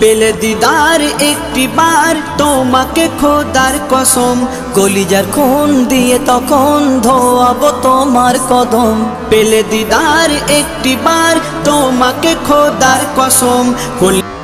পেলে দিদার, একটি বার তোমাকে খোদার কসম, কলিজার খুন দিয়ে তখন ধোয়াবো তোমার কদম। পেলে দিদার, একটি বার তোমাকে খোদার কসম, কলি